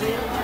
Brasil.